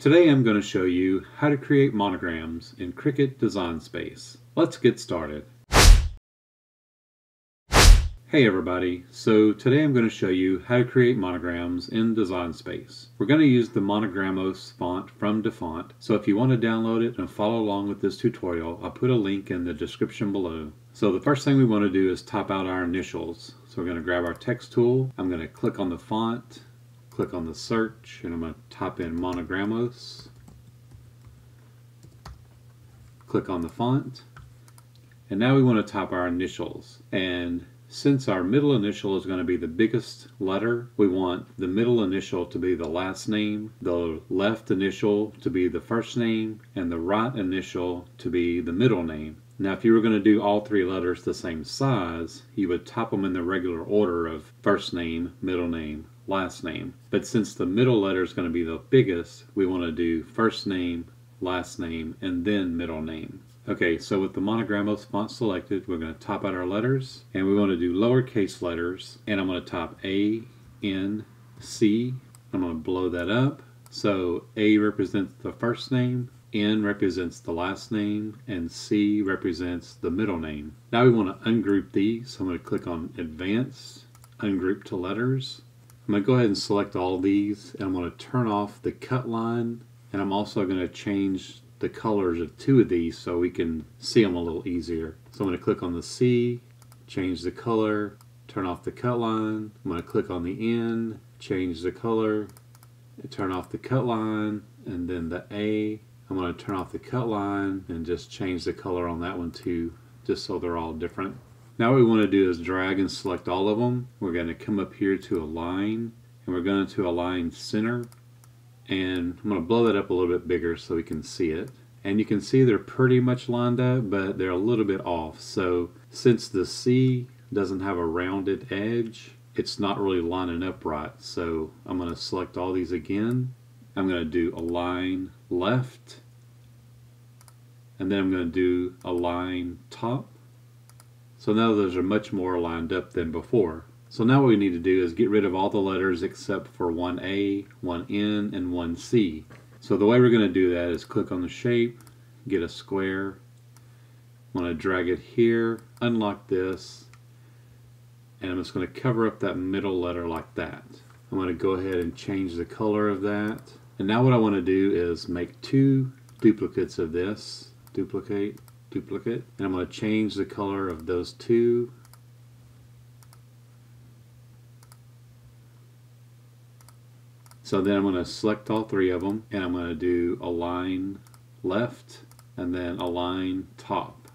Today I'm going to show you how to create monograms in Cricut Design Space. Let's get started. Hey everybody, so today I'm going to show you how to create monograms in Design Space. We're going to use the Monogramos font from DaFont, so if you want to download it and follow along with this tutorial, I'll put a link in the description below. So the first thing we want to do is type out our initials. So we're going to grab our text tool, I'm going to click on the font, click on the search, and I'm going to type in Monogramos. Click on the font, and now we want to type our initials. And since our middle initial is going to be the biggest letter, we want the middle initial to be the last name, the left initial to be the first name, and the right initial to be the middle name. Now, if you were going to do all three letters the same size, you would type them in the regular order of first name, middle name, last name. But since the middle letter is going to be the biggest, we want to do first name, last name, and then middle name. Okay, so with the Monogramos font selected, we're going to type out our letters, and we want to do lowercase letters, and I'm going to type A, N, C. I'm going to blow that up. So A represents the first name, N represents the last name, and C represents the middle name. Now we want to ungroup these, so I'm going to click on Advanced, Ungroup to Letters. I'm going to go ahead and select all these, and I'm going to turn off the cut line, and I'm also going to change the colors of two of these so we can see them a little easier. So I'm going to click on the C, change the color, turn off the cut line. I'm going to click on the N, change the color, turn off the cut line, and then the A. I'm going to turn off the cut line and just change the color on that one too, just so they're all different. Now what we want to do is drag and select all of them. We're going to come up here to align, and we're going to align center and I'm going to blow that up a little bit bigger so we can see it. And you can see they're pretty much lined up, but they're a little bit off. So since the C doesn't have a rounded edge, it's not really lining up right. So I'm going to select all these again. I'm going to do align left, and then I'm going to do align top. So now those are much more lined up than before. So now what we need to do is get rid of all the letters except for one A, one N, and one C. So the way we're going to do that is click on the shape, get a square, I'm going to drag it here, unlock this, and I'm just going to cover up that middle letter like that. I'm going to go ahead and change the color of that. And now what I want to do is make two duplicates of this, duplicate, duplicate, and I'm going to change the color of those two So then I'm going to select all three of them and I'm going to do align left and then align top.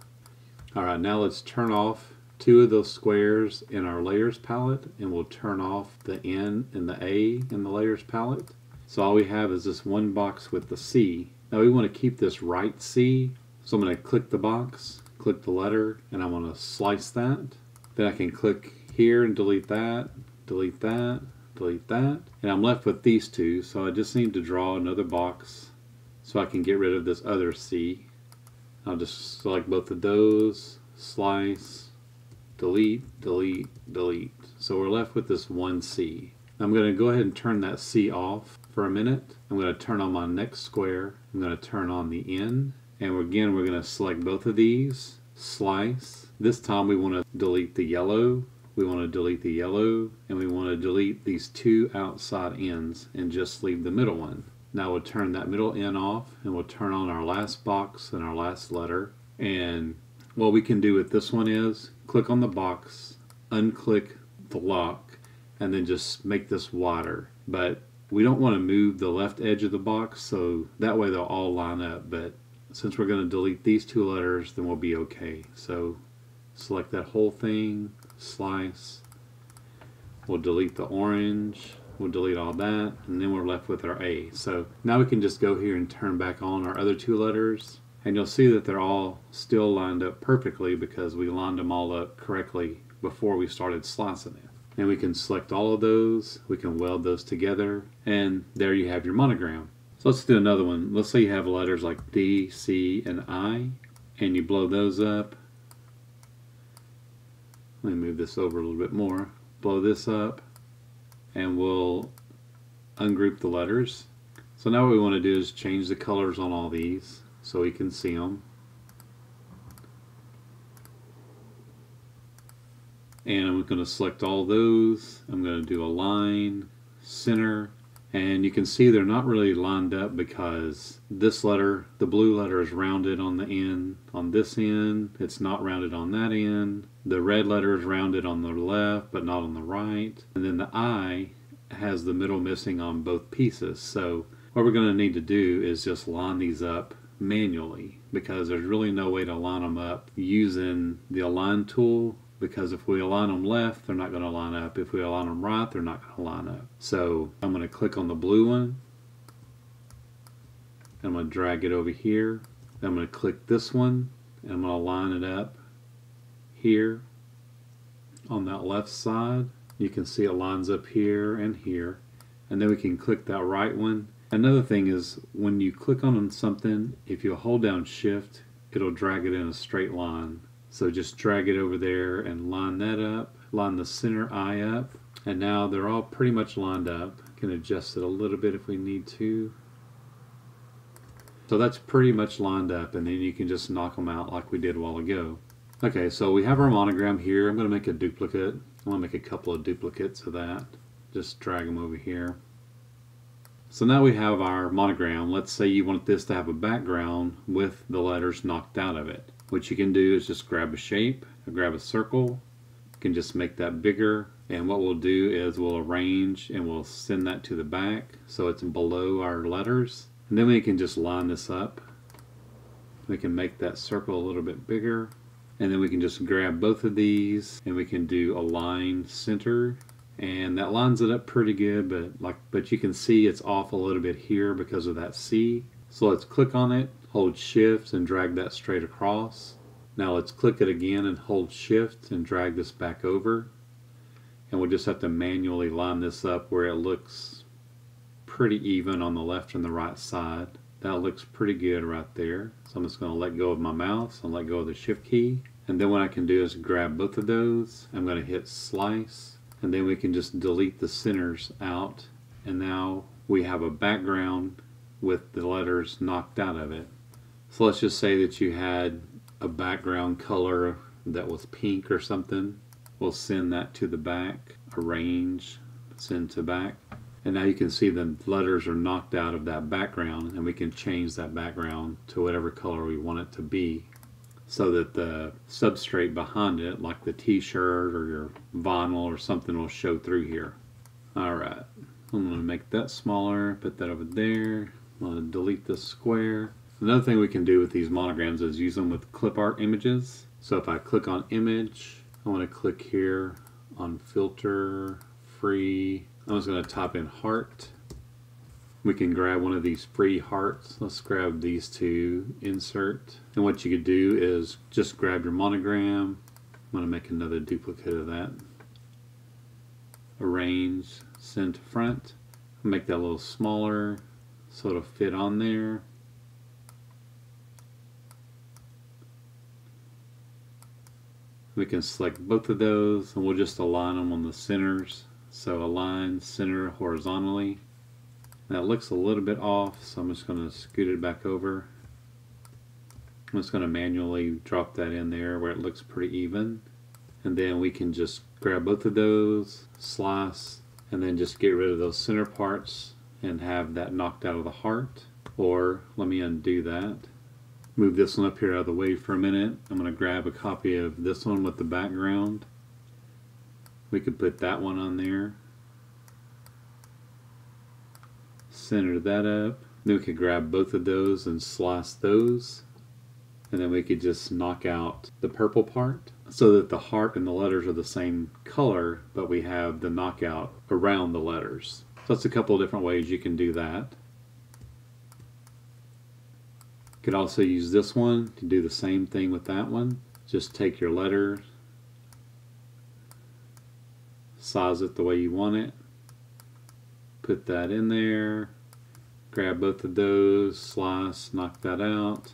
Alright, now let's turn off two of those squares in our layers palette and we'll turn off the N and the A in the layers palette. So all we have is this one box with the C. Now we want to keep this right C, so I'm going to click the box, click the letter, and I want to slice that. Then I can click here and delete that, delete that, delete that. And I'm left with these two, so I just need to draw another box so I can get rid of this other C. I'll just select both of those, slice, delete, delete, delete. So we're left with this one C. I'm going to go ahead and turn that C off for a minute. I'm going to turn on my next square. I'm going to turn on the N. And again, we're going to select both of these, slice. This time we want to delete the yellow we want to delete the yellow and we want to delete these two outside ends and just leave the middle one. Now we'll turn that middle end off and we'll turn on our last box and our last letter. And what we can do with this one is click on the box, unclick the lock, and then just make this wider. But we don't want to move the left edge of the box so that way they'll all line up. But since we're going to delete these two letters, then we'll be okay. So select that whole thing, slice. We'll delete the orange. We'll delete all that, and then we're left with our A. So now we can just go here and turn back on our other two letters, and you'll see that they're all still lined up perfectly because we lined them all up correctly before we started slicing it. And we can select all of those, we can weld those together, and there you have your monogram. So let's do another one. Let's say you have letters like D, C, and I, and you blow those up, let me move this over a little bit more. Blow this up and we'll ungroup the letters. So now what we want to do is change the colors on all these so we can see them. And I'm going to select all those. I'm going to do a line, center, and you can see they're not really lined up because this letter, the blue letter is rounded on the end on this end. It's not rounded on that end. The red letter is rounded on the left but not on the right. And then the I has the middle missing on both pieces. So what we're going to need to do is just line these up manually because there's really no way to line them up using the align tool because if we align them left, they're not going to line up. If we align them right, they're not going to line up. So I'm going to click on the blue one. I'm going to drag it over here. I'm going to click this one and I'm going to line it up here on that left side. You can see it lines up here and here. And then we can click that right one. Another thing is when you click on something, if you hold down shift, it'll drag it in a straight line. So just drag it over there and line that up, line the center eye up, and now they're all pretty much lined up. Can adjust it a little bit if we need to. So that's pretty much lined up and then you can just knock them out like we did a while ago. Okay, so we have our monogram here. I'm going to make a duplicate. I'm going to make a couple of duplicates of that. Just drag them over here. So now we have our monogram. Let's say you want this to have a background with the letters knocked out of it. What you can do is just grab a shape, grab a circle, you can just make that bigger and what we'll do is we'll arrange and we'll send that to the back so it's below our letters. And then we can just line this up. We can make that circle a little bit bigger and then we can just grab both of these and we can do align center. And that lines it up pretty good but like but you can see it's off a little bit here because of that C. So let's click on it hold shift and drag that straight across. Now let's click it again and hold shift and drag this back over. And we'll just have to manually line this up where it looks pretty even on the left and the right side. That looks pretty good right there. So I'm just going to let go of my mouse and let go of the shift key. And then what I can do is grab both of those. I'm going to hit slice and then we can just delete the centers out. And now we have a background with the letters knocked out of it. So let's just say that you had a background color that was pink or something. We'll send that to the back, arrange, send to back. And now you can see the letters are knocked out of that background and we can change that background to whatever color we want it to be so that the substrate behind it, like the t-shirt or your vinyl or something will show through here. Alright, I'm going to make that smaller, put that over there. I'm to delete this square. Another thing we can do with these monograms is use them with clip art images. So if I click on image, I want to click here on filter, free. I'm just going to type in heart. We can grab one of these free hearts. Let's grab these two, insert. And what you could do is just grab your monogram. I'm going to make another duplicate of that. Arrange, send to front. Make that a little smaller so it'll fit on there. We can select both of those and we'll just align them on the centers. So align center horizontally. That looks a little bit off so I'm just going to scoot it back over. I'm just going to manually drop that in there where it looks pretty even. And then we can just grab both of those slice and then just get rid of those center parts and have that knocked out of the heart. Or let me undo that move this one up here out of the way for a minute. I'm going to grab a copy of this one with the background. We could put that one on there. Center that up. Then we could grab both of those and slice those. And then we could just knock out the purple part so that the heart and the letters are the same color, but we have the knockout around the letters. So that's a couple of different ways you can do that. Could also use this one to do the same thing with that one. Just take your letter, size it the way you want it, put that in there, grab both of those, slice, knock that out,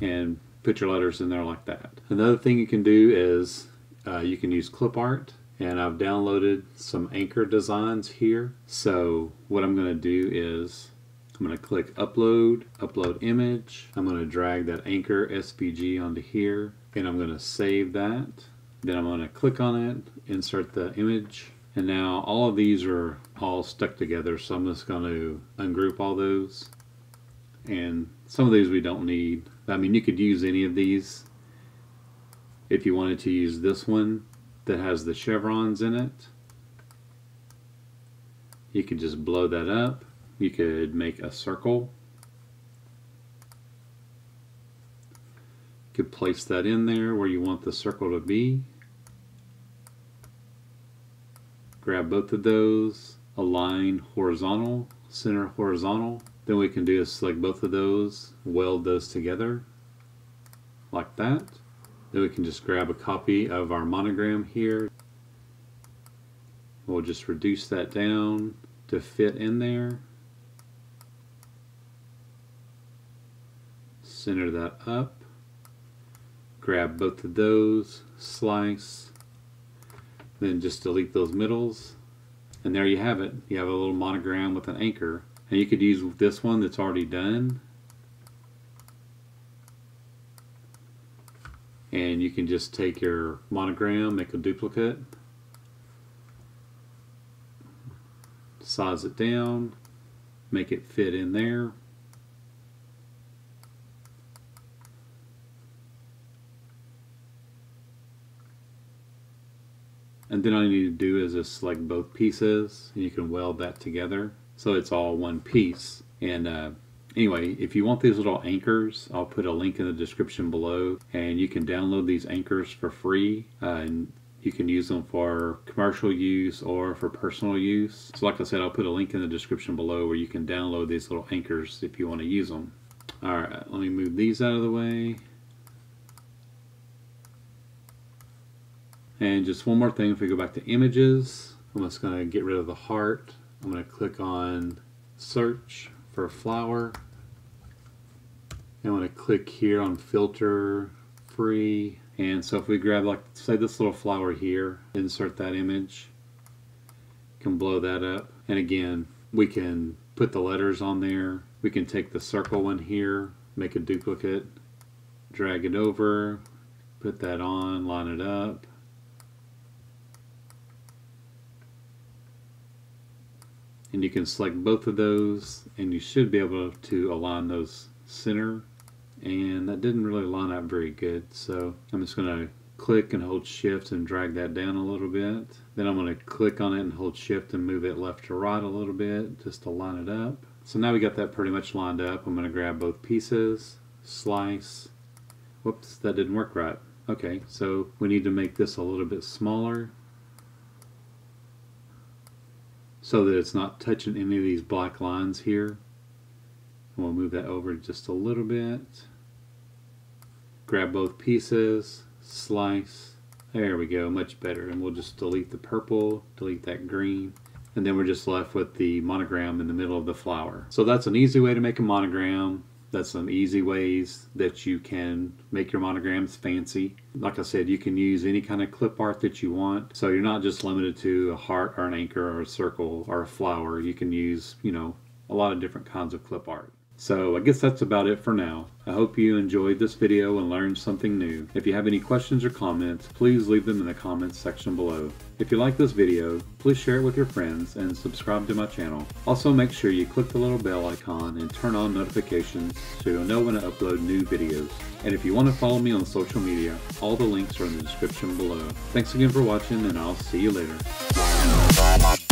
and put your letters in there like that. Another thing you can do is uh, you can use clip art and I've downloaded some anchor designs here. So what I'm going to do is I'm going to click upload, upload image. I'm going to drag that anchor SVG onto here and I'm going to save that. Then I'm going to click on it, insert the image. And now all of these are all stuck together. So I'm just going to ungroup all those. And some of these we don't need. I mean, you could use any of these if you wanted to use this one that has the chevrons in it. You could just blow that up. You could make a circle. You could place that in there where you want the circle to be. Grab both of those, align horizontal, center horizontal. Then we can do is select both of those, weld those together like that. Then we can just grab a copy of our monogram here. We'll just reduce that down to fit in there. Center that up. Grab both of those, slice, then just delete those middles. And there you have it. You have a little monogram with an anchor. And you could use this one that's already done and you can just take your monogram, make a duplicate, size it down, make it fit in there. Then all you need to do is just select both pieces and you can weld that together so it's all one piece. And uh, Anyway, if you want these little anchors, I'll put a link in the description below and you can download these anchors for free uh, and you can use them for commercial use or for personal use. So like I said, I'll put a link in the description below where you can download these little anchors if you want to use them. Alright, let me move these out of the way. And just one more thing, if we go back to images, I'm just going to get rid of the heart. I'm going to click on search for flower. I want to click here on filter free and so if we grab like say this little flower here insert that image can blow that up and again we can put the letters on there we can take the circle one here make a duplicate drag it over put that on line it up and you can select both of those and you should be able to align those center. And that didn't really line up very good so I'm just going to click and hold shift and drag that down a little bit. Then I'm going to click on it and hold shift and move it left to right a little bit just to line it up. So now we got that pretty much lined up. I'm going to grab both pieces slice. Whoops that didn't work right. Okay so we need to make this a little bit smaller so that it's not touching any of these black lines here. We'll move that over just a little bit. Grab both pieces, slice. There we go, much better. And we'll just delete the purple, delete that green. And then we're just left with the monogram in the middle of the flower. So that's an easy way to make a monogram. That's some easy ways that you can make your monograms fancy. Like I said, you can use any kind of clip art that you want. So you're not just limited to a heart or an anchor or a circle or a flower. You can use, you know, a lot of different kinds of clip art. So I guess that's about it for now. I hope you enjoyed this video and learned something new. If you have any questions or comments, please leave them in the comments section below. If you like this video, please share it with your friends and subscribe to my channel. Also make sure you click the little bell icon and turn on notifications so you'll know when I upload new videos. And if you want to follow me on social media, all the links are in the description below. Thanks again for watching and I'll see you later.